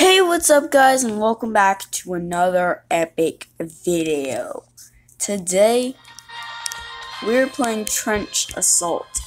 Hey, what's up guys and welcome back to another epic video. Today, we're playing Trench Assault,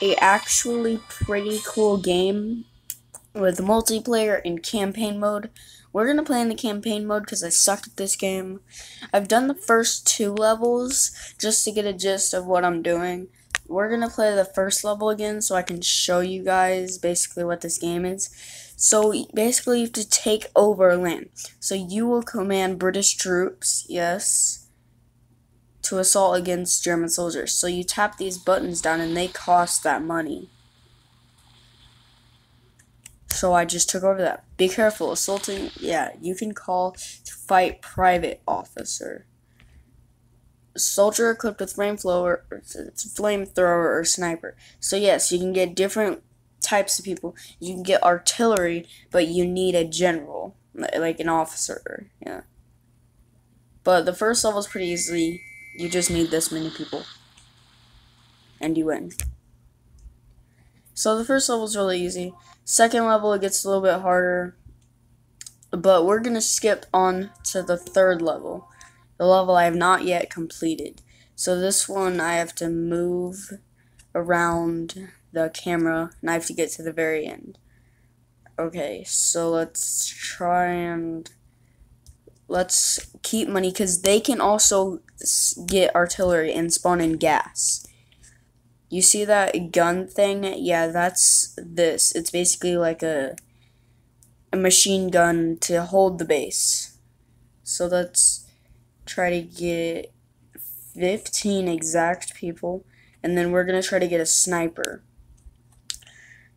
a actually pretty cool game with multiplayer and campaign mode. We're going to play in the campaign mode because I suck at this game. I've done the first two levels just to get a gist of what I'm doing. We're going to play the first level again so I can show you guys basically what this game is. So basically, you have to take over land. So you will command British troops, yes, to assault against German soldiers. So you tap these buttons down, and they cost that money. So I just took over that. Be careful, assaulting. Yeah, you can call to fight private officer. Soldier equipped with flamethrower, flamethrower or sniper. So yes, you can get different types of people. You can get artillery, but you need a general, like an officer. Yeah. But the first level is pretty easy. You just need this many people, and you win. So the first level is really easy. Second level it gets a little bit harder, but we're gonna skip on to the third level, the level I have not yet completed. So this one I have to move around the camera have to get to the very end. Okay, so let's try and let's keep money because they can also get artillery and spawn in gas. You see that gun thing? Yeah, that's this. It's basically like a a machine gun to hold the base. So let's try to get 15 exact people and then we're going to try to get a sniper.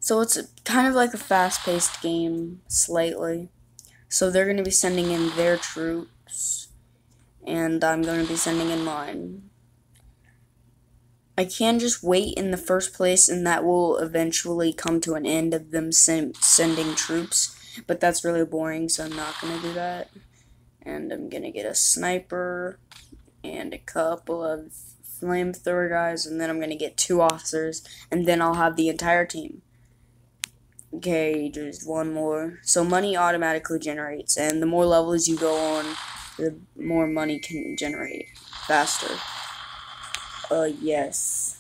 So it's kind of like a fast-paced game, slightly. So they're going to be sending in their troops, and I'm going to be sending in mine. I can just wait in the first place, and that will eventually come to an end of them sen sending troops, but that's really boring, so I'm not going to do that. And I'm going to get a sniper and a couple of flamethrower guys, and then I'm going to get two officers, and then I'll have the entire team. Okay, just one more. So money automatically generates, and the more levels you go on, the more money can generate faster. Uh, yes.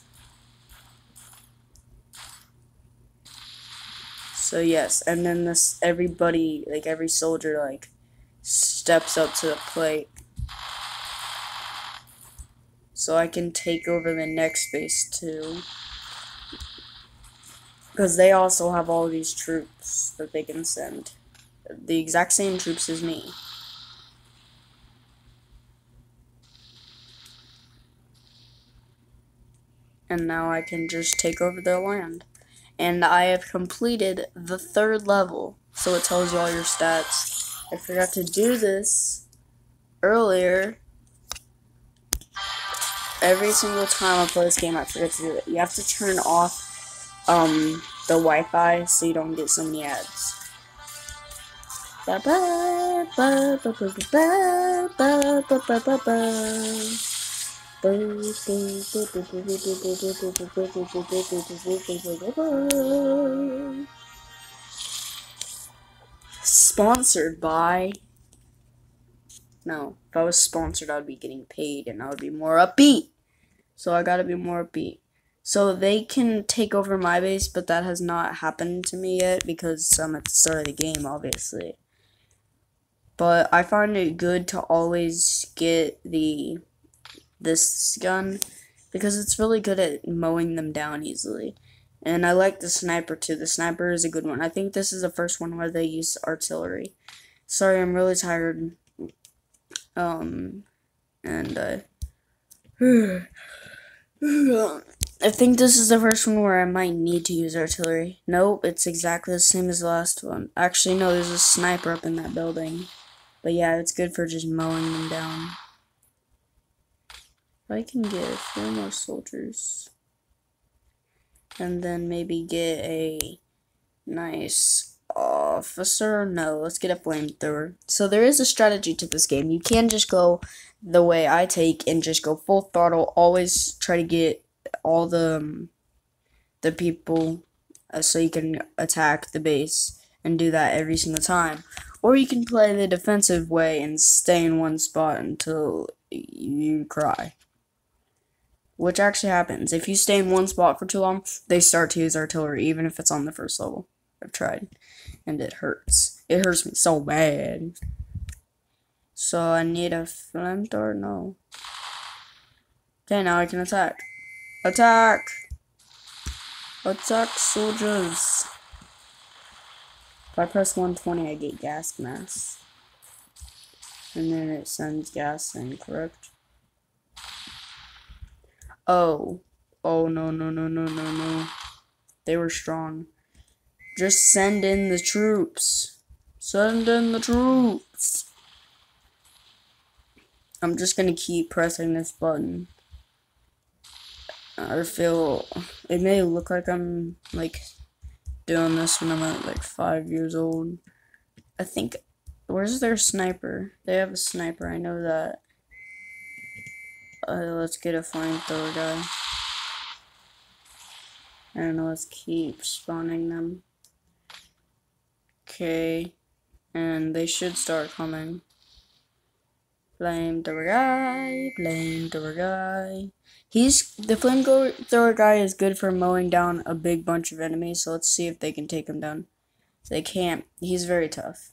So yes, and then this everybody, like every soldier, like steps up to the plate. So I can take over the next base too. Because they also have all these troops that they can send. The exact same troops as me. And now I can just take over their land. And I have completed the third level. So it tells you all your stats. I forgot to do this earlier. Every single time I play this game, I forget to do it. You have to turn off um the Wi-Fi so you don't get so many ads. Sponsored by. No, if I was sponsored, I'd be getting paid and I would be more upbeat. So I gotta be more upbeat. So they can take over my base, but that has not happened to me yet because I'm at the start of the game, obviously. But I find it good to always get the this gun because it's really good at mowing them down easily. And I like the sniper too. The sniper is a good one. I think this is the first one where they use artillery. Sorry, I'm really tired. Um, and uh, I think this is the first one where I might need to use artillery. Nope, it's exactly the same as the last one. Actually, no, there's a sniper up in that building. But yeah, it's good for just mowing them down. I can get a few more soldiers. And then maybe get a nice officer. No, let's get a flamethrower. So there is a strategy to this game. You can just go the way I take and just go full throttle. Always try to get all the um, the people uh, so you can attack the base and do that every single time. Or you can play the defensive way and stay in one spot until you cry. Which actually happens. If you stay in one spot for too long, they start to use artillery, even if it's on the first level. I've tried. And it hurts. It hurts me so bad. So I need a flamethrower? No. Okay, now I can attack. Attack! Attack soldiers! If I press 120, I get gas mask. And then it sends gas in, correct? Oh. Oh, no, no, no, no, no, no. They were strong. Just send in the troops. Send in the troops. I'm just gonna keep pressing this button. I feel it may look like I'm like doing this when I'm at like five years old. I think where's their sniper? They have a sniper, I know that. Uh, let's get a flamethrower guy. I don't know, let's keep spawning them. Okay. And they should start coming. Flamethrower guy, flamethrower guy. He's the flamethrower guy is good for mowing down a big bunch of enemies. So let's see if they can take him down. They can't. He's very tough.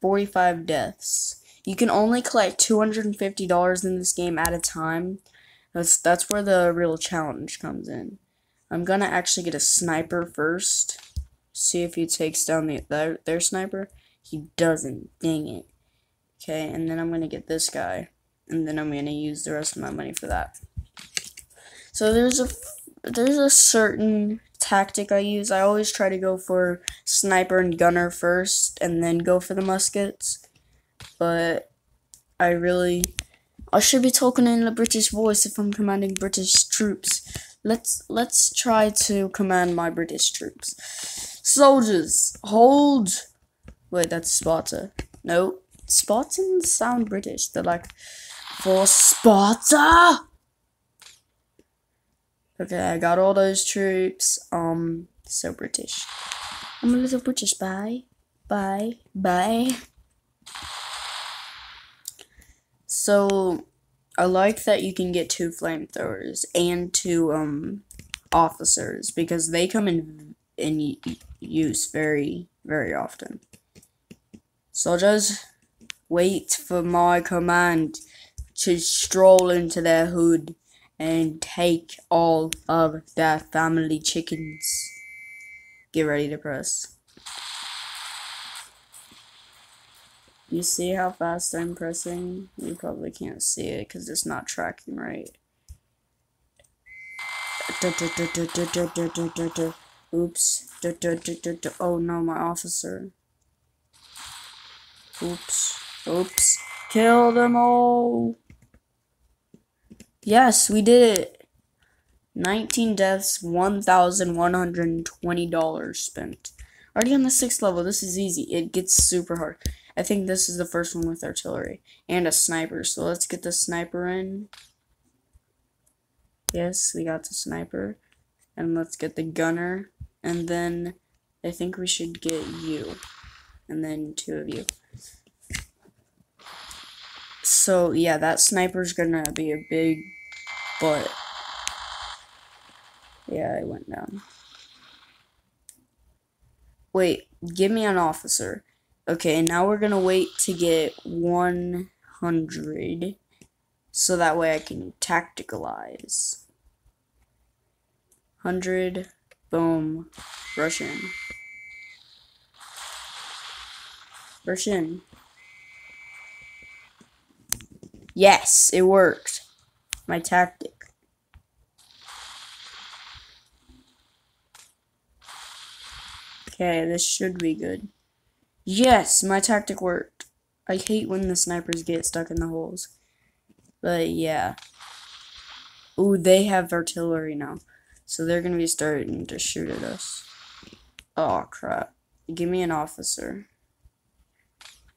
Forty-five deaths. You can only collect two hundred and fifty dollars in this game at a time. That's that's where the real challenge comes in. I'm gonna actually get a sniper first. See if he takes down the their, their sniper. He doesn't. Dang it. Okay, and then I'm to get this guy. And then I'm to use the rest of my money for that. So there's a there's a certain tactic I use. I always try to go for sniper and gunner first and then go for the muskets. But I really I should be talking in a British voice if I'm commanding British troops. Let's let's try to command my British troops. Soldiers, hold. Wait, that's Sparta. No, Spartans sound British. They're like, for Sparta! Okay, I got all those troops. Um, so British. I'm a little British. Bye. Bye. Bye. So, I like that you can get two flamethrowers and two, um, officers because they come in, in use very, very often. Soldiers, wait for my command to stroll into their hood and take all of their family chickens. Get ready to press. You see how fast I'm pressing? You probably can't see it because it's not tracking right. Oops. Oh no, my officer. Oops. Oops. Kill them all. Yes, we did it. 19 deaths, $1,120 spent. Already on the 6th level, this is easy. It gets super hard. I think this is the first one with artillery. And a sniper, so let's get the sniper in. Yes, we got the sniper. And let's get the gunner. And then I think we should get you. And then two of you. So, yeah, that sniper's gonna be a big butt. Yeah, I went down. Wait, give me an officer. Okay, now we're gonna wait to get 100. So that way I can tacticalize. 100. Boom. Rush in. Rush in. Yes, it worked. My tactic. Okay, this should be good. Yes, my tactic worked. I hate when the snipers get stuck in the holes. But yeah. Ooh, they have artillery now. So they're gonna be starting to shoot at us. Oh crap. Give me an officer.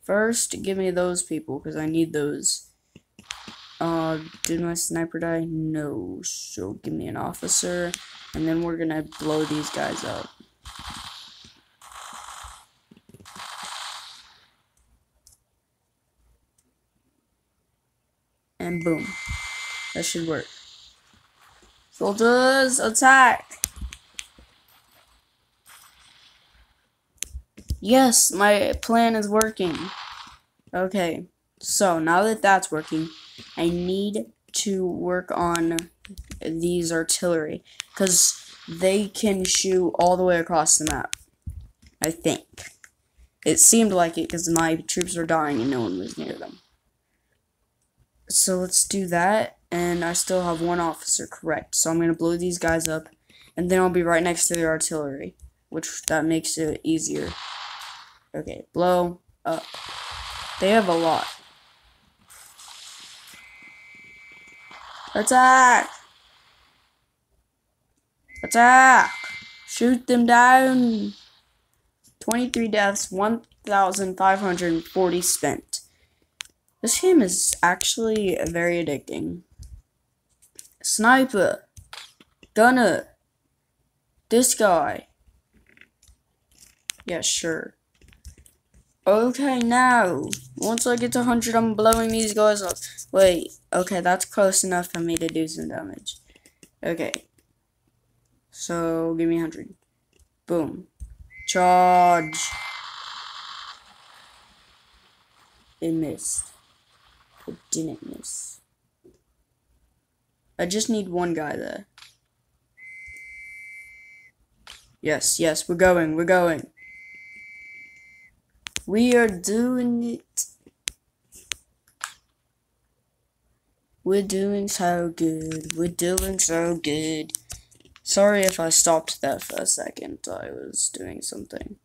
First, give me those people, because I need those. Uh, did my sniper die? No. So give me an officer, and then we're gonna blow these guys up. And boom. That should work. Soldiers, attack! Yes, my plan is working. Okay, so now that that's working, I need to work on these artillery. Because they can shoot all the way across the map. I think. It seemed like it because my troops were dying and no one was near them. So let's do that. And I still have one officer correct. So I'm going to blow these guys up. And then I'll be right next to the artillery. Which, that makes it easier. Okay, blow up. They have a lot. Attack! Attack! Shoot them down! 23 deaths, 1,540 spent. This game is actually very addicting. Sniper. Gunner. This guy. Yeah, sure. Okay, now, once I get to 100, I'm blowing these guys up. Wait, okay, that's close enough for me to do some damage. Okay. So, give me 100. Boom. Charge. It missed. It didn't miss. I just need one guy there. Yes, yes, we're going, we're going. We are doing it. We're doing so good. We're doing so good. Sorry if I stopped there for a second. I was doing something.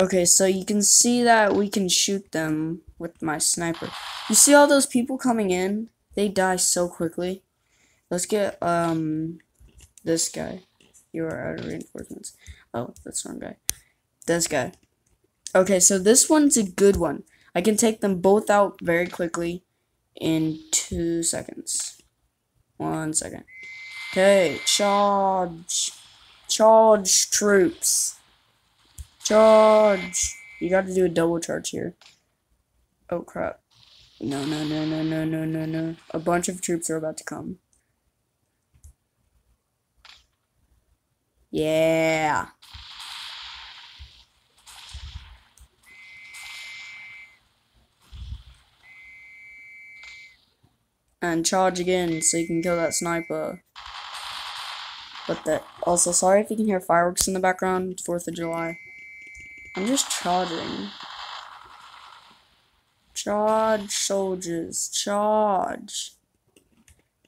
Okay, so you can see that we can shoot them with my sniper. You see all those people coming in? They die so quickly. Let's get, um, this guy. You are out of reinforcements. Oh, that's wrong guy. This guy. Okay, so this one's a good one. I can take them both out very quickly in two seconds. One second. Okay, charge. Charge, troops. Charge. You gotta do a double charge here. Oh, crap. No, no, no, no, no, no, no, no. A bunch of troops are about to come. Yeah. and charge again so you can kill that sniper. But that also sorry if you can hear fireworks in the background, 4th of July. I'm just charging. Charge soldiers, charge.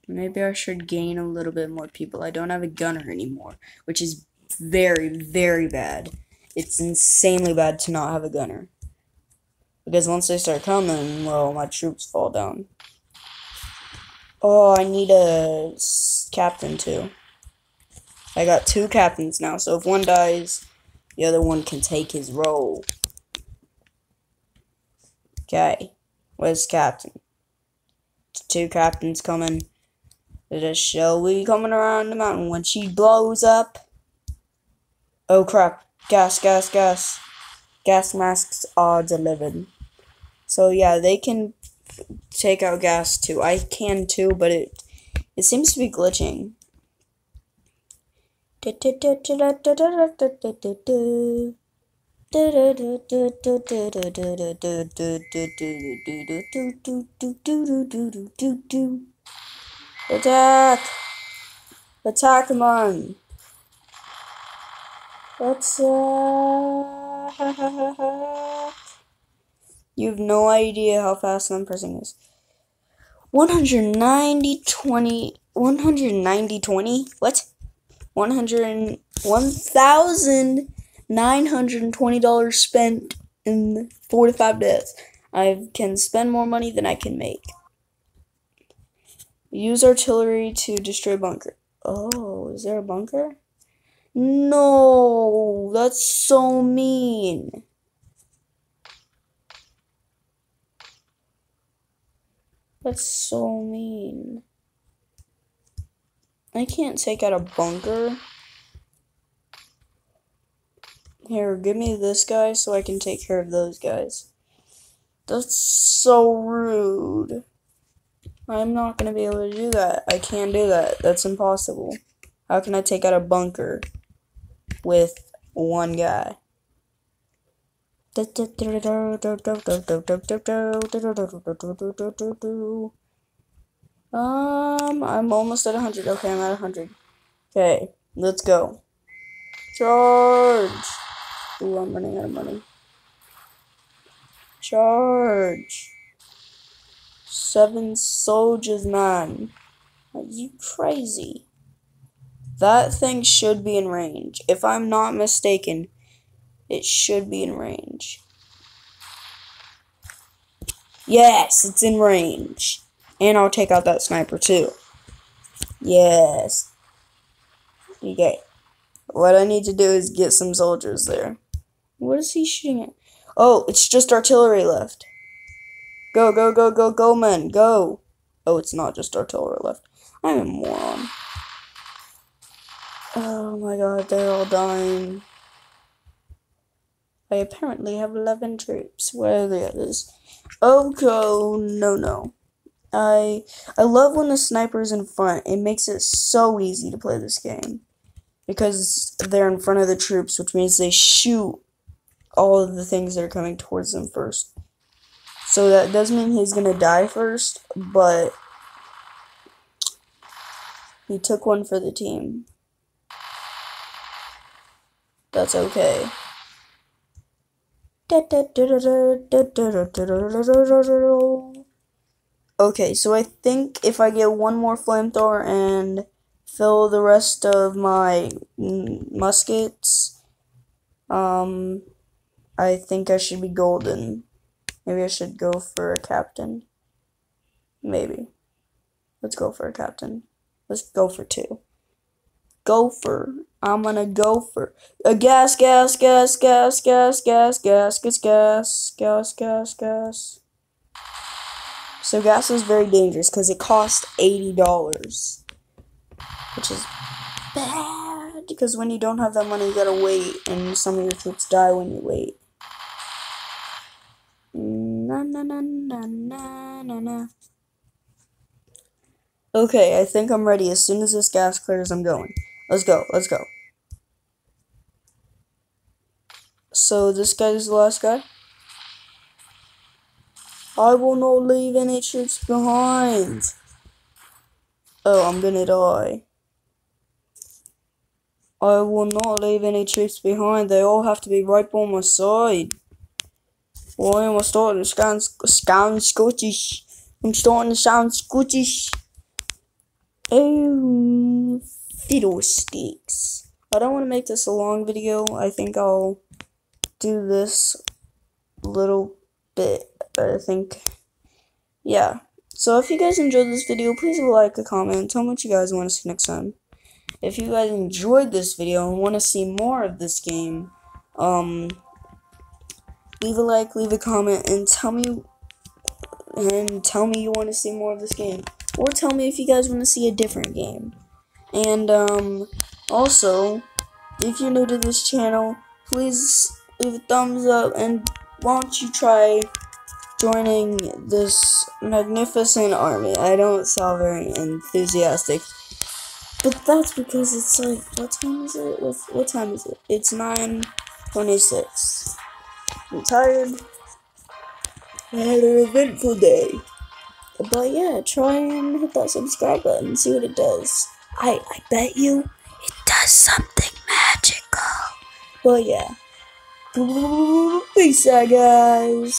Maybe I should gain a little bit more people. I don't have a gunner anymore, which is very, very bad. It's insanely bad to not have a gunner. Because once they start coming, well, my troops fall down. Oh, I need a captain too. I got two captains now, so if one dies, the other one can take his role. Okay, where's captain? Two captains coming. A Shelby coming around the mountain when she blows up. Oh crap, gas, gas, gas. Gas masks are delivered. So yeah, they can take out gas too. I can too, but it it seems to be glitching. Attack! Attack, man! Attack! You have no idea how fast I'm pressing this. 190, 20, 190, 20? What? 100, 1,000. $920 spent in 45 deaths. I can spend more money than I can make. Use artillery to destroy bunker. Oh, is there a bunker? No, that's so mean. That's so mean. I can't take out a bunker. Here, give me this guy so I can take care of those guys. That's so rude. I'm not gonna be able to do that. I can't do that. That's impossible. How can I take out a bunker with one guy? Um, I'm almost at 100. Okay, I'm at 100. Okay, let's go. Charge! Ooh, I'm running out of money. Charge! Seven soldiers, man. Are you crazy? That thing should be in range. If I'm not mistaken, it should be in range. Yes, it's in range. And I'll take out that sniper too. Yes. Okay. What I need to do is get some soldiers there. What is he shooting at? Oh, it's just artillery left. Go, go, go, go, go, men, go. Oh, it's not just artillery left. I'm a moron. Oh my god, they're all dying. I apparently have 11 troops. Where are the others? Oh, go, no, no. I I love when the sniper's in front. It makes it so easy to play this game. Because they're in front of the troops, which means they shoot all of the things that are coming towards them first. So that does mean he's gonna die first, but he took one for the team. That's okay. Okay, so I think if I get one more flamethrower and fill the rest of my muskets, um, I think I should be golden. Maybe I should go for a captain. Maybe. Let's go for a captain. Let's go for two. Gopher. I'm gonna go for a gas, gas, gas, gas, gas, gas, gas, gas, gas, gas, gas, gas. So gas is very dangerous because it costs $80. Which is bad because when you don't have that money you gotta wait and some of your troops die when you wait. Na na na na na na. Okay, I think I'm ready. As soon as this gas clears, I'm going. Let's go, let's go. So this guy's the last guy? I will not leave any troops behind. Oh, I'm gonna die. I will not leave any troops behind. They all have to be right by my side. Why am I starting to sound, sound Scottish? I'm starting to sound Scottish. Oh, fiddlesticks. I don't want to make this a long video. I think I'll do this little bit I think, yeah. So if you guys enjoyed this video, please like, a comment, tell me what you guys want to see next time. If you guys enjoyed this video and want to see more of this game, um, leave a like, leave a comment, and tell me, and tell me you want to see more of this game. Or tell me if you guys want to see a different game. And, um, also, if you're new to this channel, please leave a thumbs up, and why don't you try joining this magnificent army. I don't sound very enthusiastic. But that's because it's like, what time is it? What, what time is it? It's 9.26. I'm tired. I had an eventful day. But yeah, try and hit that subscribe button see what it does. I, I bet you it does something magical. But yeah. Peace out, guys.